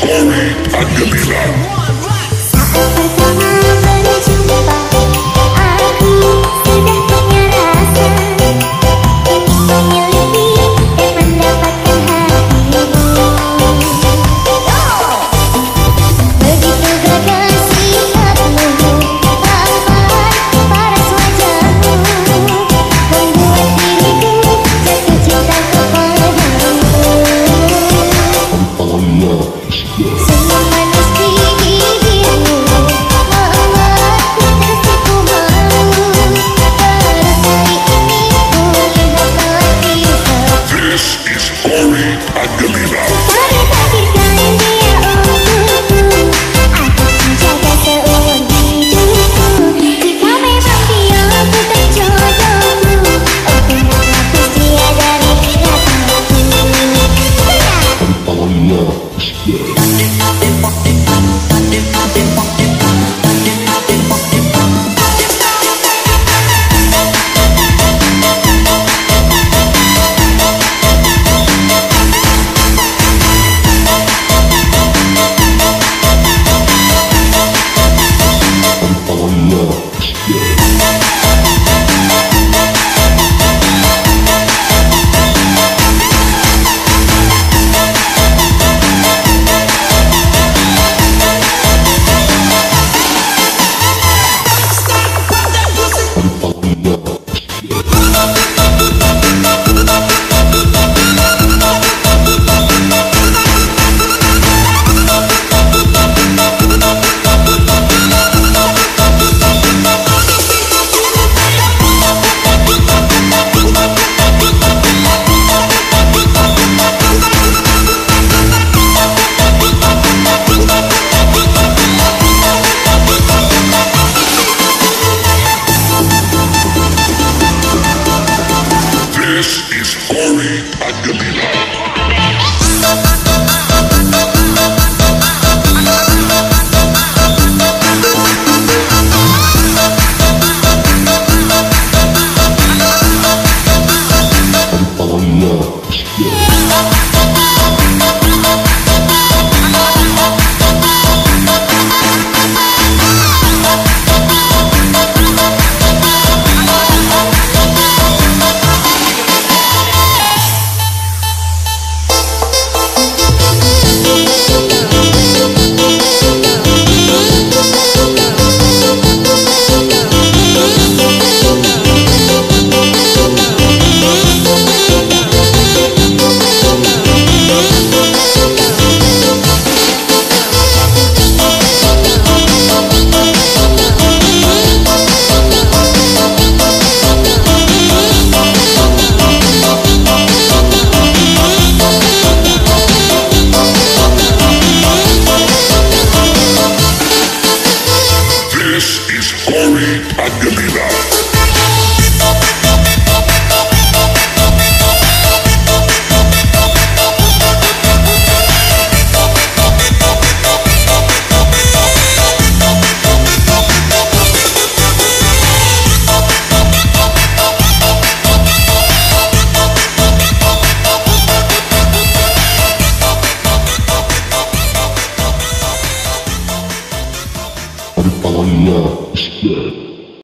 Sorry, I'm Jamila. Deliver.